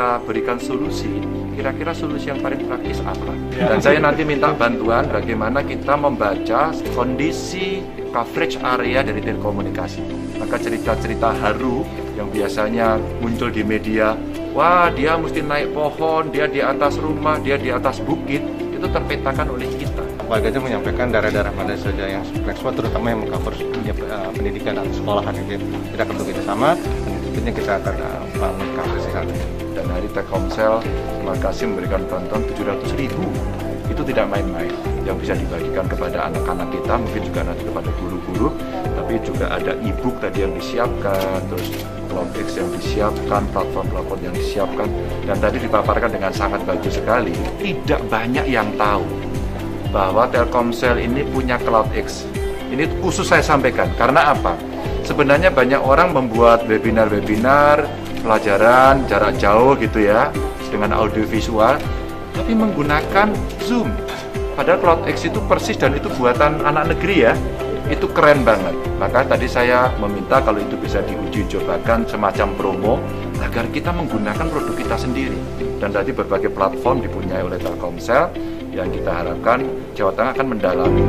kita berikan solusi, kira-kira solusi yang paling praktis apa? Dan saya nanti minta bantuan bagaimana kita membaca kondisi coverage area dari telekomunikasi. Maka cerita-cerita haru yang biasanya muncul di media, wah dia mesti naik pohon, dia di atas rumah, dia di atas bukit, itu terpetakan oleh kita. Warganya menyampaikan daerah-daerah mana saja yang black spot, terutama yang mengcover uh, pendidikan atau sekolahan itu kita akan bekerja sama tentunya kita akan uh, bangun di sana. Dan hari Telkomsel, terima kasih memberikan bantuan 700 ribu. Itu tidak main-main. Yang bisa dibagikan kepada anak-anak kita mungkin juga nanti kepada guru-guru. Tapi juga ada e-book tadi yang disiapkan terus Cloudx yang disiapkan platform-platform yang disiapkan. Dan tadi dipaparkan dengan sangat bagus sekali. Tidak banyak yang tahu bahwa Telkomsel ini punya CloudX ini khusus saya sampaikan. Karena apa sebenarnya banyak orang membuat webinar-webinar pelajaran jarak jauh gitu ya dengan audio visual tapi menggunakan Zoom. Padahal CloudX itu persis dan itu buatan anak negeri ya. Itu keren banget. Maka tadi saya meminta kalau itu bisa diuji cobakan semacam promo agar kita menggunakan produk kita sendiri. Dan tadi berbagai platform dipunyai oleh Telkomsel yang kita harapkan Jawa Tengah akan mendalami.